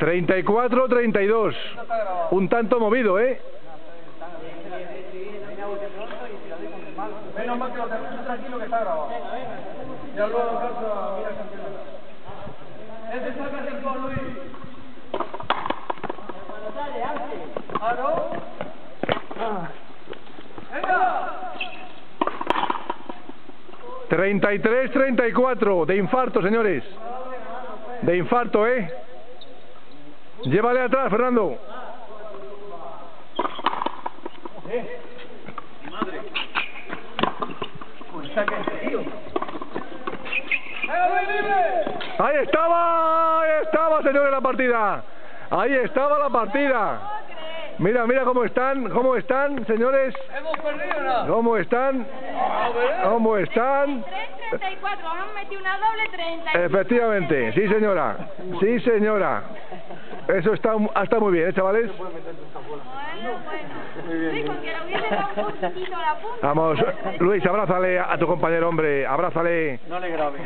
34-32. Un tanto movido, ¿eh? Menos mal que lo tenemos tranquilo que está grabado. Ya luego casa, mira campeonato. Ese saca tiempo, Luis. ¿Ah, no? ¡Venga! 33-34. De infarto, señores. De infarto, ¿eh? Llévale atrás, Fernando. ¡Venga, Luis, libre! Ahí estaba, ahí estaba, señores, la partida. Ahí estaba la partida. Mira, mira cómo están, cómo están, señores. ¿Hemos perdido? ¿Cómo están? ¿Cómo están? 3.34, han metido una doble 30. Efectivamente, sí señora, sí señora. Eso está, está muy bien, ¿eh, chavales? Bueno, bueno. Hubiese dado un poquitito a la punta. Vamos, Luis, abrázale a tu compañero, hombre, abrázale. No le grabes.